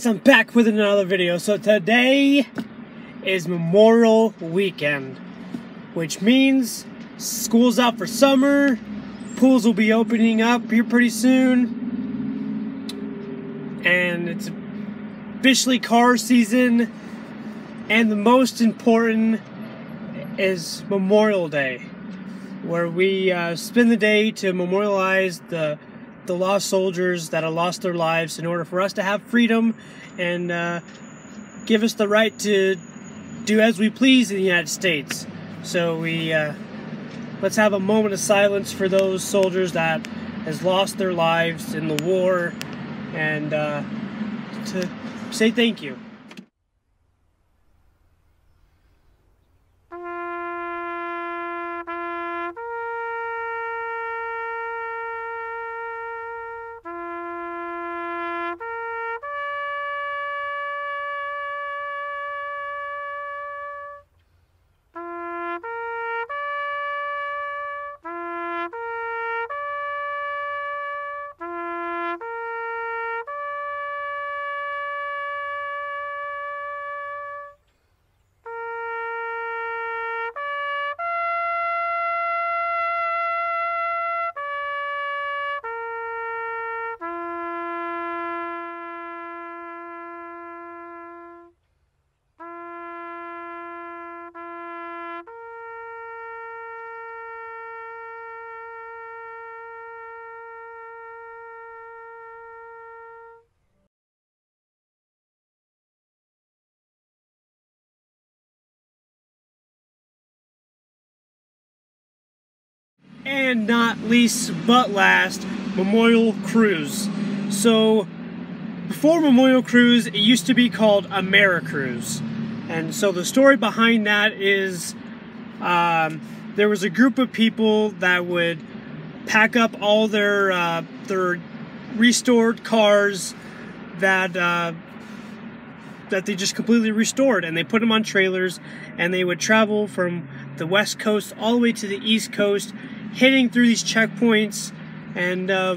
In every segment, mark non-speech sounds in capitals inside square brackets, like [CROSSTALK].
guys, I'm back with another video. So today is Memorial Weekend, which means school's out for summer, pools will be opening up here pretty soon, and it's officially car season, and the most important is Memorial Day, where we uh, spend the day to memorialize the the lost soldiers that have lost their lives in order for us to have freedom and uh, give us the right to do as we please in the United States. So we uh, let's have a moment of silence for those soldiers that has lost their lives in the war and uh, to say thank you. And not least but last, Memorial Cruise. So, before Memorial Cruise, it used to be called Americruise. And so the story behind that is um, there was a group of people that would pack up all their uh, their restored cars that uh, that they just completely restored and they put them on trailers and they would travel from the west coast all the way to the east coast hitting through these checkpoints, and uh,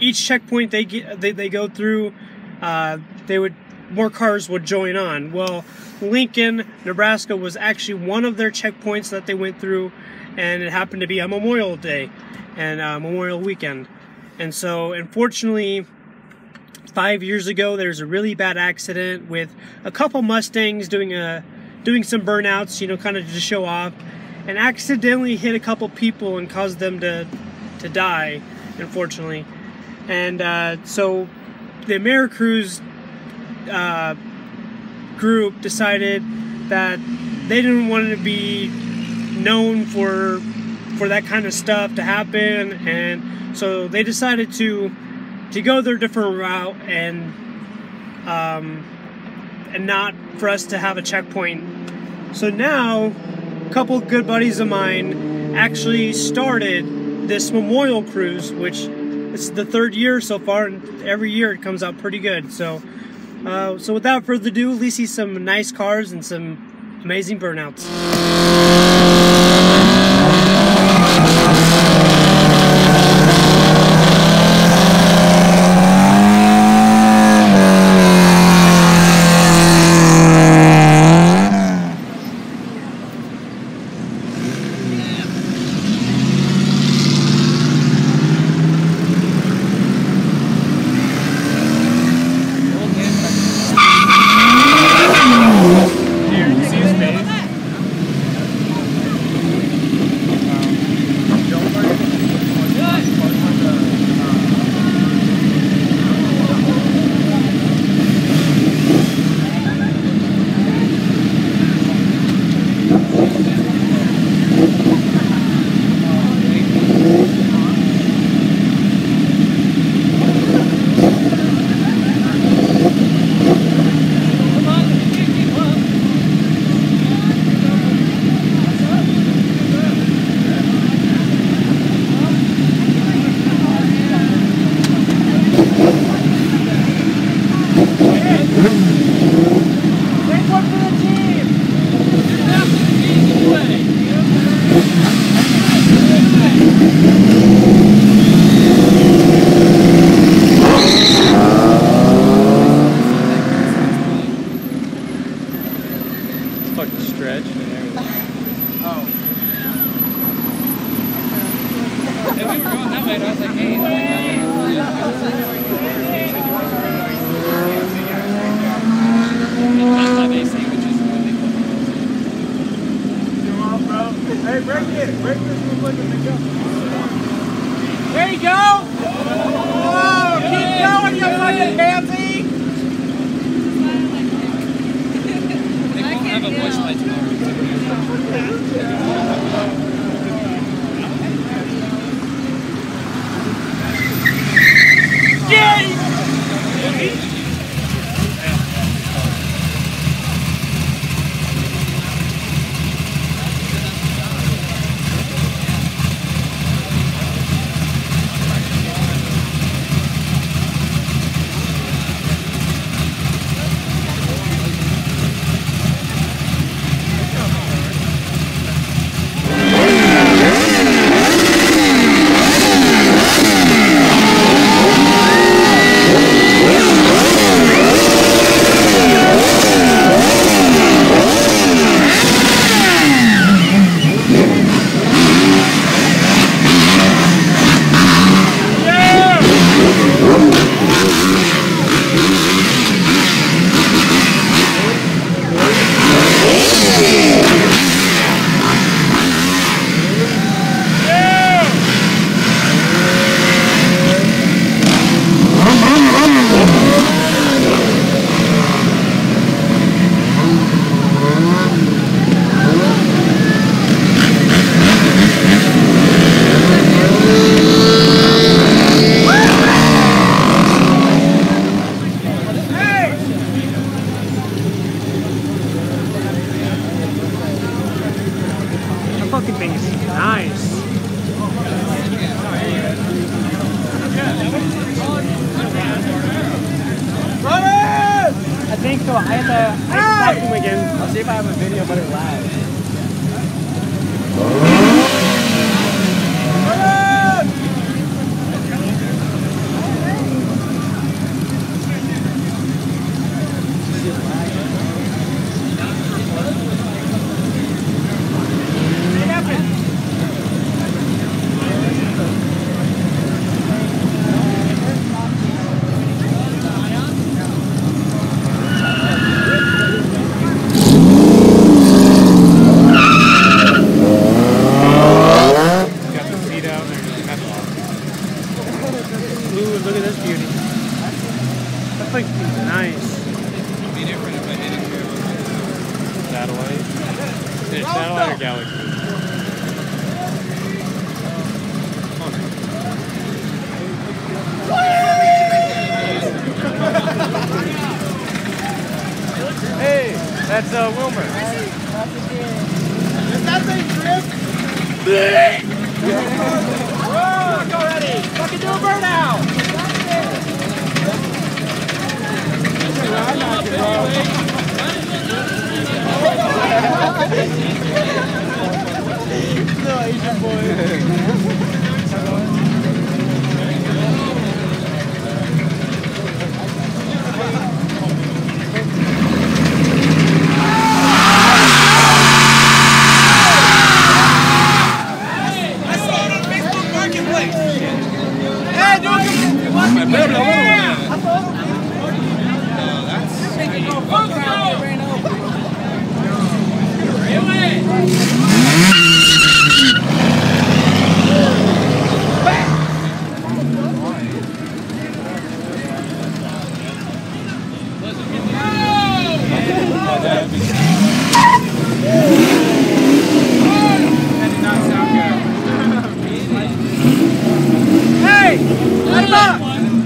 each checkpoint they get they, they go through, uh, they would more cars would join on. Well, Lincoln, Nebraska was actually one of their checkpoints that they went through, and it happened to be a Memorial Day and uh, Memorial Weekend, and so unfortunately. Five years ago, there was a really bad accident with a couple Mustangs doing a doing some burnouts, you know, kind of to show off, and accidentally hit a couple people and caused them to to die, unfortunately. And uh, so the Americruise uh, group decided that they didn't want to be known for for that kind of stuff to happen, and so they decided to to go their different route and um, and not for us to have a checkpoint. So now couple good buddies of mine actually started this memorial cruise, which it's the third year so far, and every year it comes out pretty good. So, uh, so without further ado, let's see some nice cars and some amazing burnouts.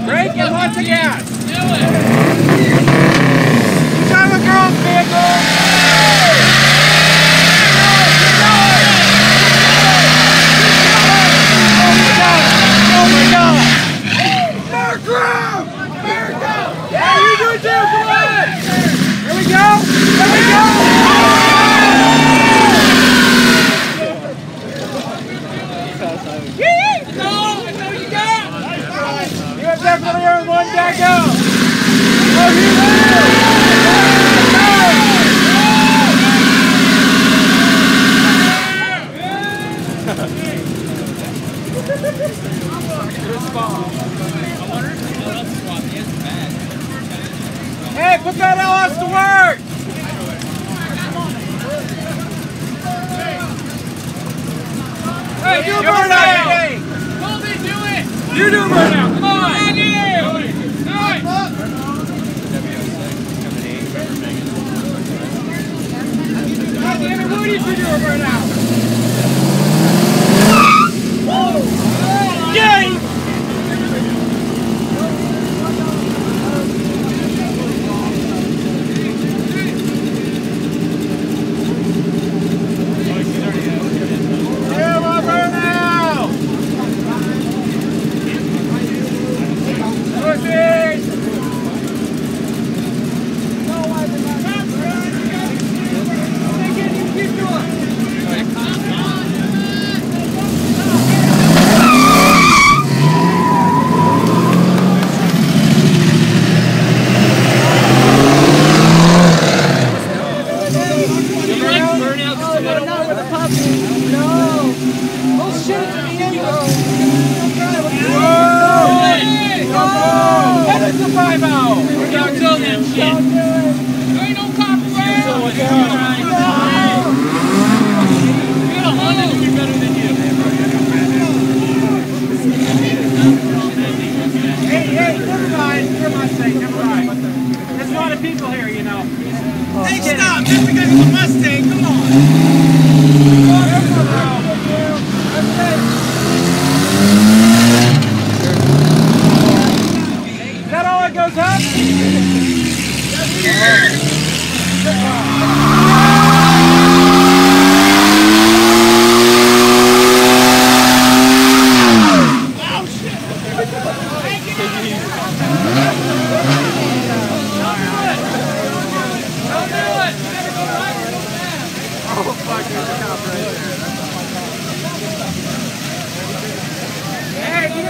Break it lots again. Do it. Drive a girl's vehicle. Do a burnout! Yay! Yeah, my burnout! Push it! That is a five out! Don't tell them shit. There ain't no copyright. You got a Honda to be better than you. Hey, hey, never mind. For my sake, never mind. There's a lot of people here, you know. Hey, stop! Just because it's a Mustang, come on! Is that all that goes up? Hey, you get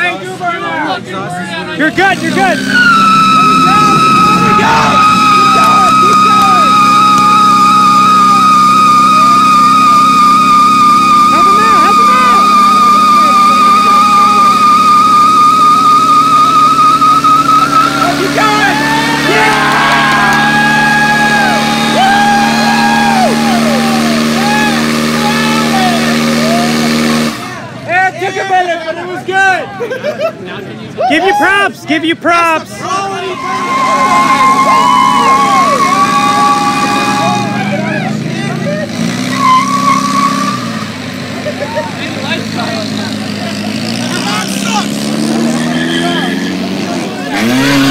Hey, do burnout! You're good, you're good. Help him out, help him out. Keep going! Yeah, it took a minute, but it was good. Give you props, give you props. People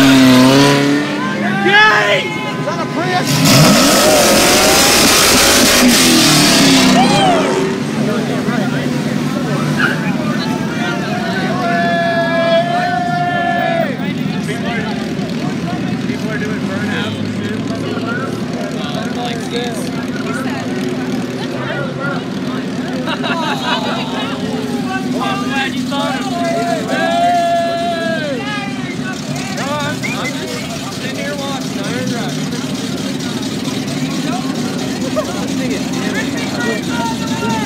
Thank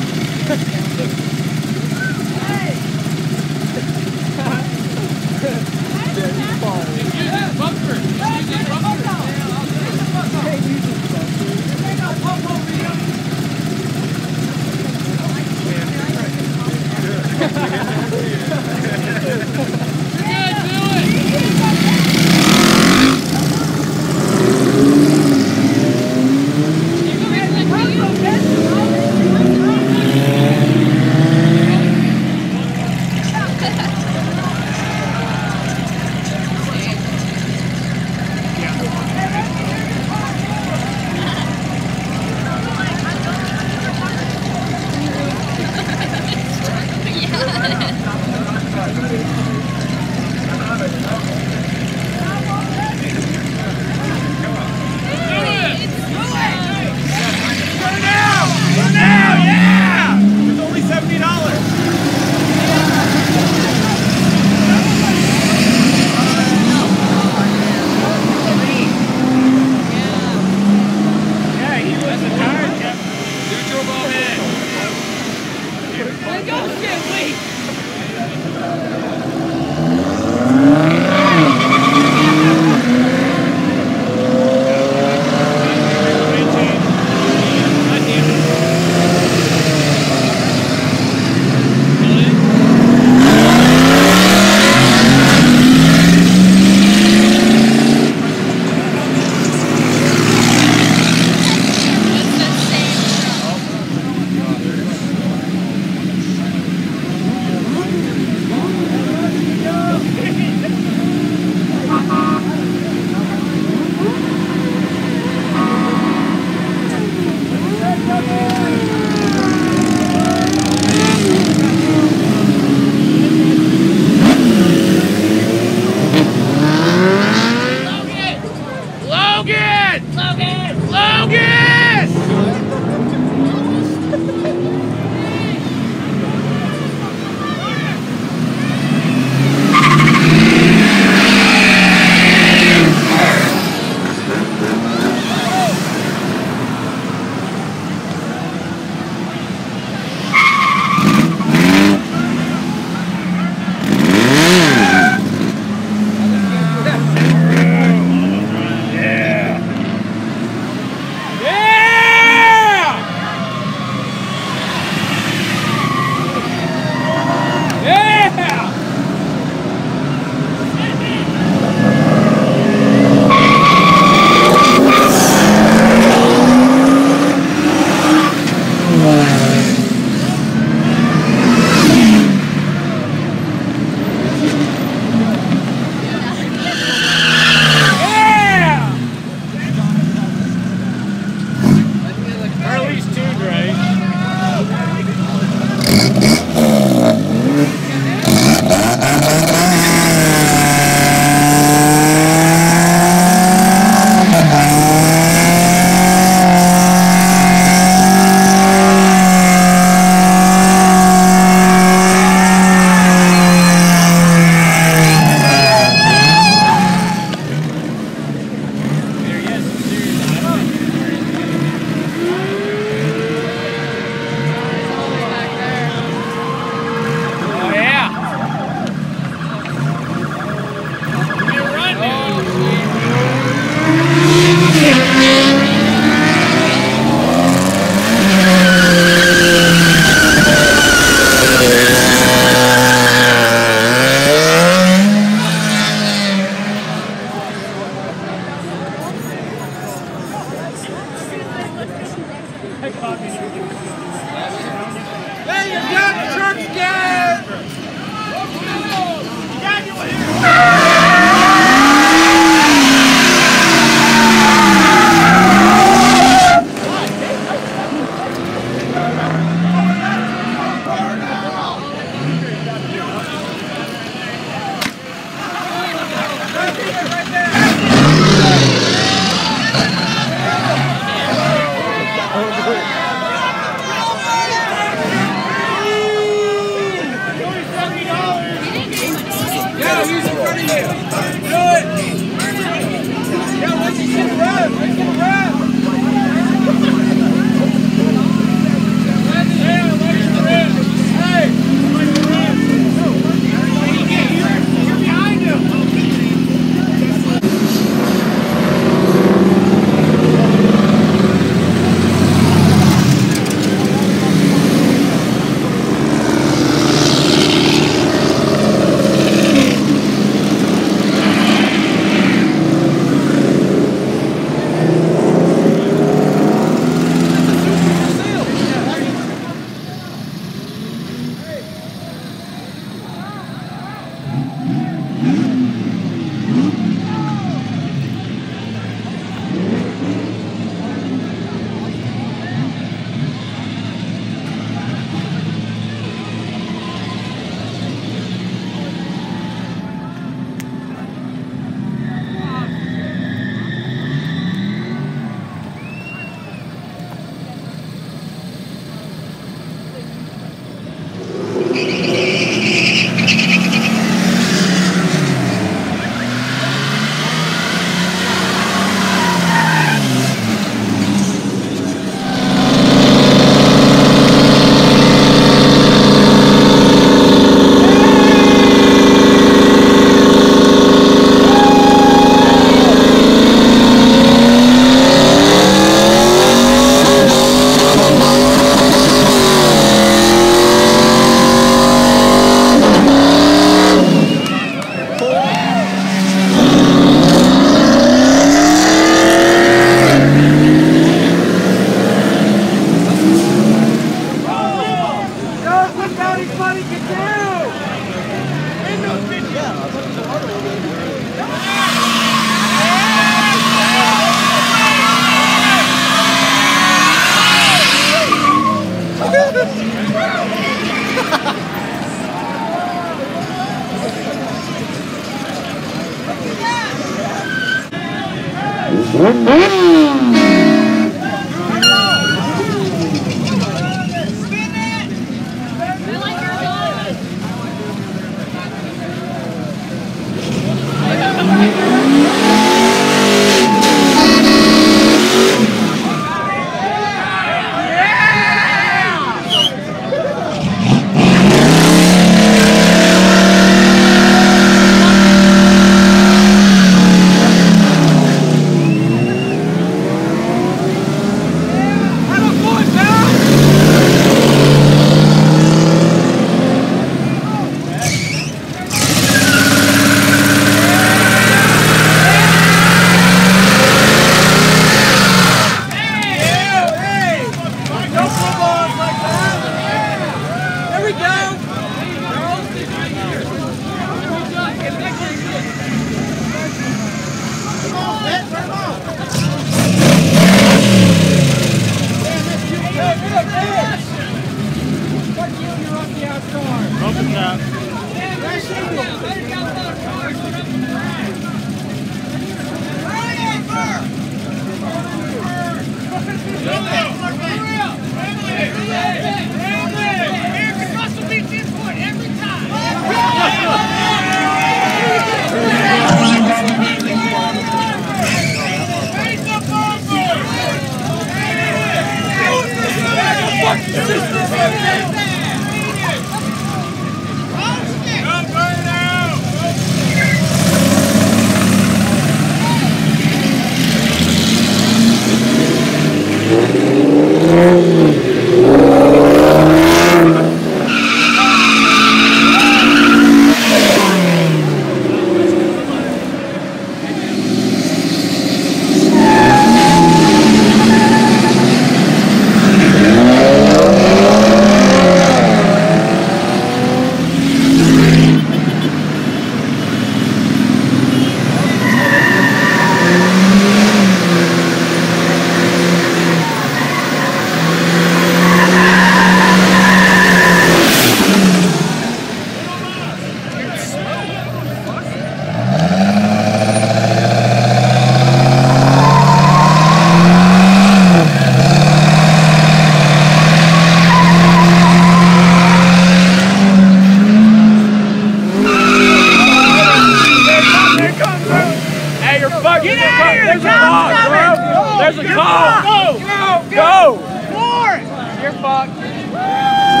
There's a The car, cop's bro. coming! There's a You're car. fucked. Go! Go! Forward! You're fucked.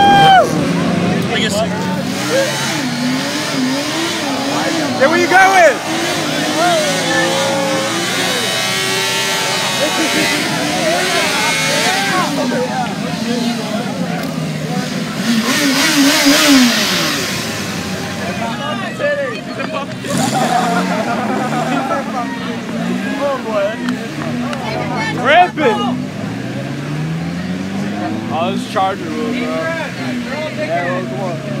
Hey, where you going? [LAUGHS] Rampant! Oh, this charger will, bro. Yeah, well, come on.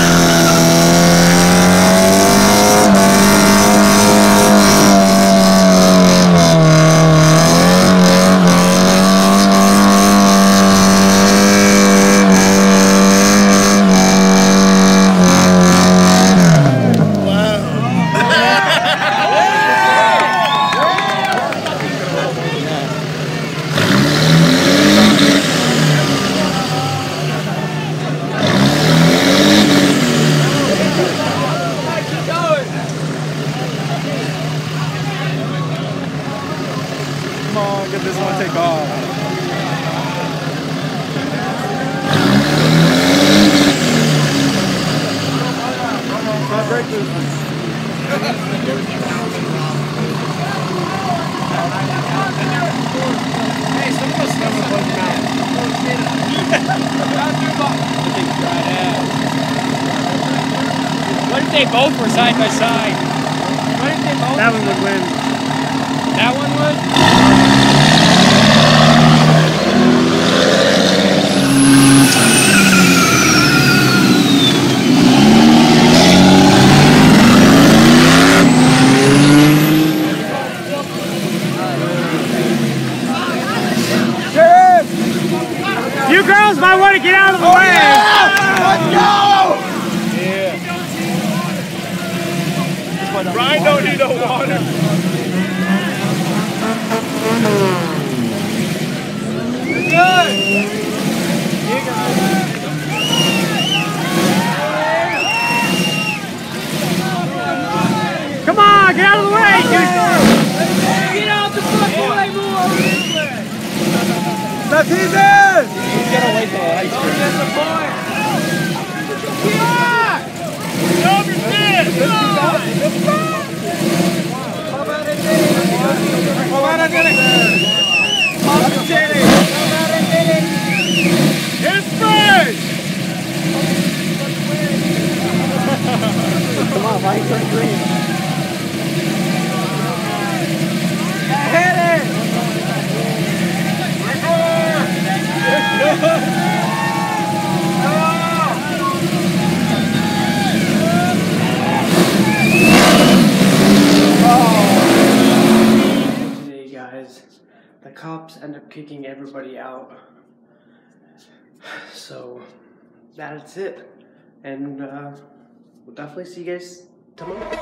Come on, get this one take off. Not break this. What if they both were side by side? What if they both? That one would win. That one would? You girls might want to get out of the way. Ryan don't need no water. Come on, get out of the way. Get out the fucking way, move over this way! That's easy! His [LAUGHS] face! Today, guys, the cops end up kicking everybody out. So that's it. And uh, we'll definitely see you guys tomorrow.